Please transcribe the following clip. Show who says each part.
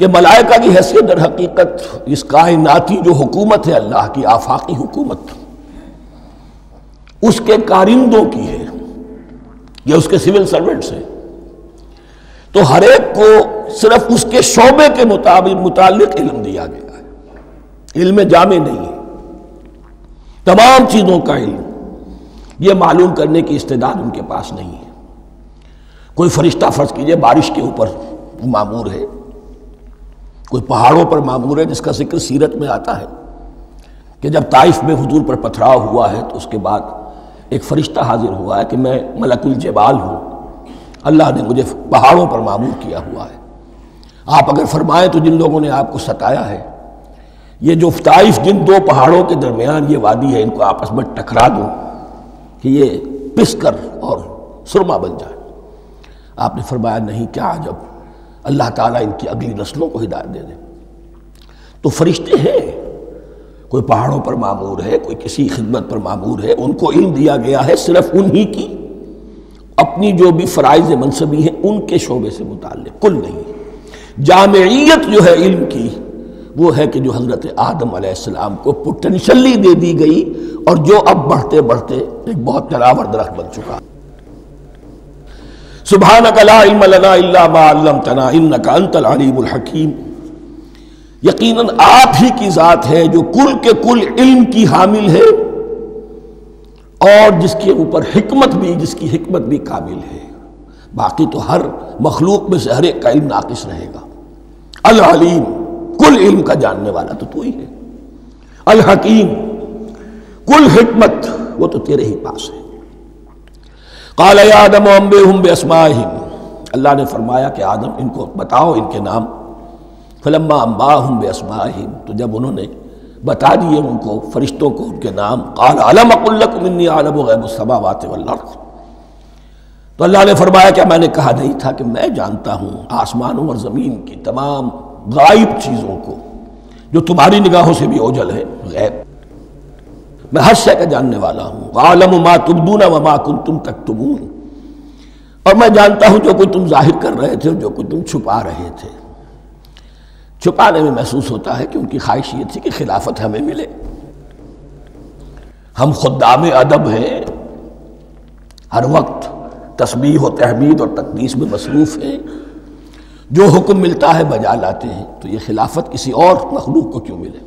Speaker 1: कि मलाइका की हैसियत दर हकीकत, इस कायनाती जो हुकूमत है, अल्लाह की आफाकी हुकूमत, उसके कारिंदों की है, या उसके सिविल सर्वेंट्स हैं। तो हर एक को सिर्फ़ उसके शोबे के मुताबिक मुतालिक इल्म दिया गया है। इल्म जामे नहीं है। तमाम चीज़ों का इल्म यह मालूम करने की इस्तेदाद उनके पास नहीं है। कोई फरिश्ता फ़र्ज़ कीजिए, बारिश के ऊपर मामूर है। कोई पहाड़ों पर मामूर है जिसका ज़िक्र सीरत में आता है कि जब ताइफ में हजूर पर पथराव हुआ है तो उसके बाद एक फरिश्ता हाजिर हुआ है कि मैं मलकुल जबाल हूँ। अल्लाह ने मुझे पहाड़ों पर मामूर किया हुआ है। आप अगर फरमाएँ तो जिन लोगों ने आपको सताया है, ये जो ताइफ जिन दो पहाड़ों के दरमियान ये वादी है, इनको आपस में टकरा दो कि ये पिस कर और सुरमा बन जाए। आपने फरमाया, नहीं, क्या जब अल्लाह ताला इनकी अगली नस्लों को हिदायत दे दे। तो फरिश्ते हैं, कोई पहाड़ों पर मामूर है, कोई किसी खिदमत पर मामूर है, उनको इल्म दिया गया है सिर्फ़ उन्हीं की। अपनी जो भी फ़राइज मनसबी हैं, उनके शोबे से मुताल कुल नहीं। जामियत जो है इल्म की, वो है कि जो हज़रत आदम आसमाम को पोटेंशली दे दी गई और जो अब बढ़ते बढ़ते एक बहुत तरावर दरख्त बन चुका सुबह तना इन आप ही की ज़ात है जो कुल के कुल इल्म की हामिल है और जिसके ऊपर हिकमत भी, जिसकी हिकमत भी काबिल है। बाकी तो हर मखलूक में से हर एक का इल्म नाकिस रहेगा। अलीम, कुल इल्म का जानने वाला तो तू ही है। अल हकीम, कुल हिकमत, वो तो तेरे ही पास है। काल आदम अम्बे हम बेसमाहिम अल्लाह ने फरमाया कि आदम इनको बताओ इनके नाम फलम्मा अम्बा हम बेसमाहिम तो जब उन्होंने बता दिए उनको फरिश्तों को उनके नाम काल आलमकुल्लकमिनी आलम गैबसमावात तो अल्लाह ने फरमाया क्या मैंने कहा नहीं था कि मैं जानता हूँ आसमानों और ज़मीन की तमाम गायब चीज़ों को जो तुम्हारी निगाहों से भी ओझल है गैब मैं हर शय का जानने वाला हूँ। आलम मा तुबदूना व मा कुन तुम तक तुमून और मैं जानता हूँ जो कोई तुम ज़ाहिर कर रहे थे और जो कोई तुम छुपा रहे थे। छुपाने में महसूस होता है कि उनकी ख्वाहिश ये थी कि खिलाफत हमें मिले। हम खुदाम अदब हैं। हर वक्त तस्बीह व तहमीद और तकदीस में मसरूफ़ हैं। जो हुक्म मिलता है बजा लाते हैं। तो ये खिलाफत किसी और मखलूक को क्यों मिले?